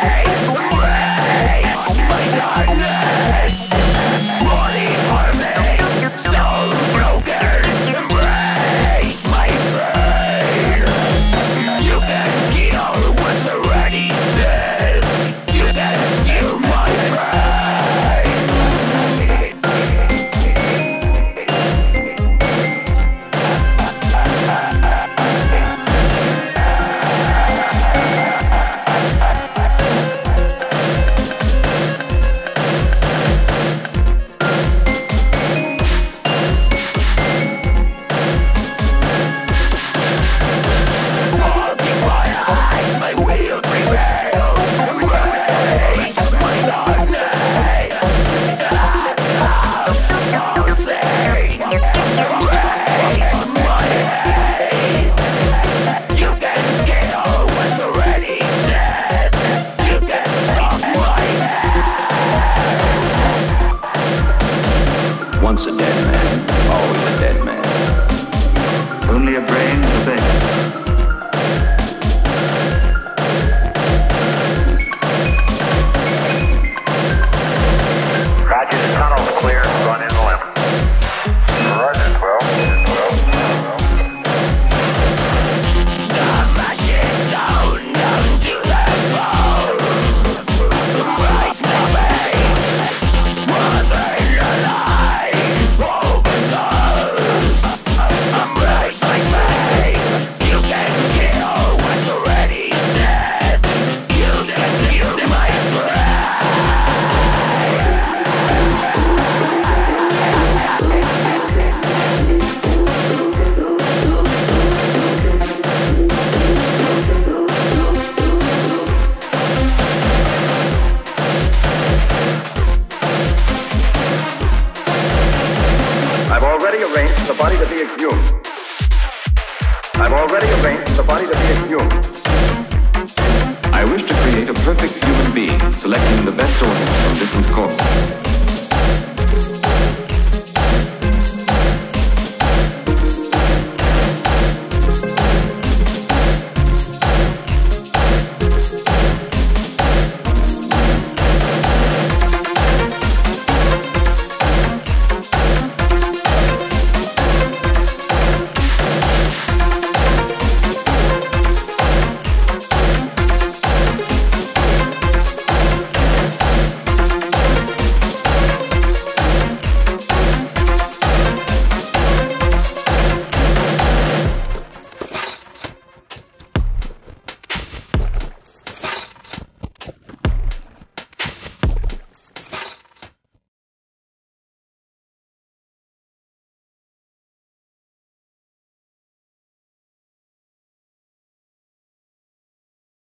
Hey! the body that he exhumed. I've already arranged for the body to be exhumed.